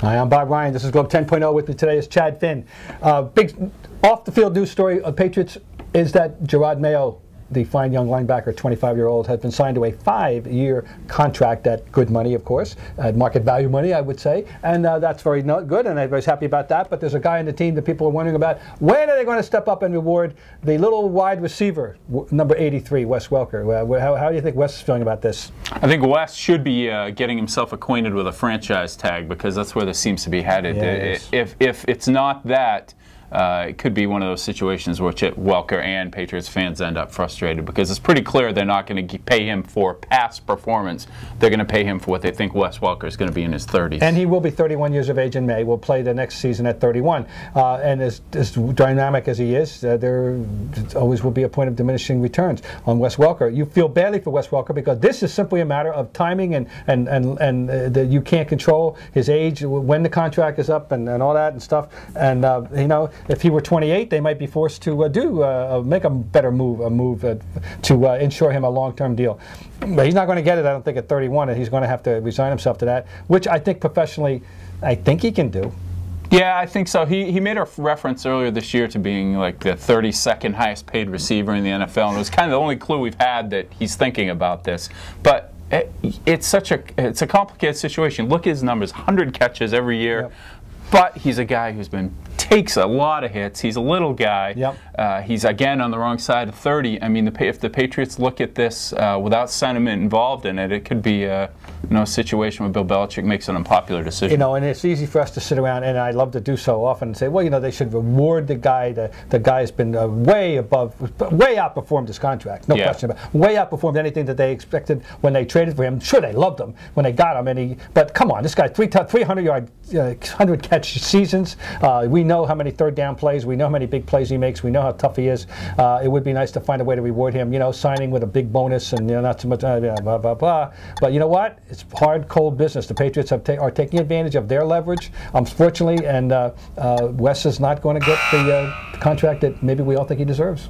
Hi, I'm Bob Ryan. This is Globe 10.0. With me today is Chad Finn. Uh, big off the field news story of Patriots is that Jerod Mayo the fine young linebacker, 25-year-old, has been signed to a five-year contract at good money, of course, at market value money, I would say, and uh, that's very good, and everybody's happy about that. But there's a guy in the team that people are wondering about. When are they going to step up and reward the little wide receiver, number 83, Wes Welker? Uh, how, how, do you think Wes is feeling about this? I think Wes should be uh, getting himself acquainted with a franchise tag because that's where this seems to be headed. Yeah, if if it's not that uh, it could be one of those situations it, Welker and Patriots fans end up frustrated because it's pretty clear they're not going to pay him for past performance. They're going to pay him for what they think Wes Welker is going to be in his 30s. And he will be 31 years of age in May. Will play the next season at 31. Uh, and as, as, dynamic as he is, uh, there always will be a point of diminishing returns on Wes Welker. You feel badly for Wes Welker because this is simply a matter of timing and and and and uh, that you can't control his age, when the contract is up, and, and all that and stuff. And uh, you know if he were 28, they might be forced to uh, do uh, uh make a better move, a move uh, to uh, ensure him a long-term deal. But he's not going to get it, I don't think, at 31, and he's going to have to resign himself to that, which I think professionally, I think he can do. Yeah, I think so. He, he made a reference earlier this year to being like the 32nd highest paid receiver in the NFL, and it was kind of the only clue we've had that he's thinking about this. But it, it's such a it's a complicated situation. Look at his numbers: 100 catches every year. Yep. But he's a guy who's been takes a lot of hits. He's a little guy. Yep. Uh, he's again on the wrong side of 30. I mean, the, if the Patriots look at this uh, without sentiment involved in it, it could be a you know, situation where Bill Belichick makes an unpopular decision. You know, and it's easy for us to sit around, and I love to do so often, and say, well, you know, they should reward the guy. The, the guy's been uh, way above, way outperformed his contract. No yeah. question about. It. Way outperformed anything that they expected when they traded for him. Sure, they loved him when they got him, and he. But come on, this guy three 300 yard, uh, 100 catch seasons. Uh, we know how many third down plays. We know how many big plays he makes. We know how tough he is. Uh, it would be nice to find a way to reward him. You know, signing with a big bonus and you know, not too much uh, blah blah blah. But you know what? It's hard, cold business. The Patriots ta are taking advantage of their leverage, unfortunately, and uh, uh, Wes is not going to get the uh, contract that maybe we all think he deserves.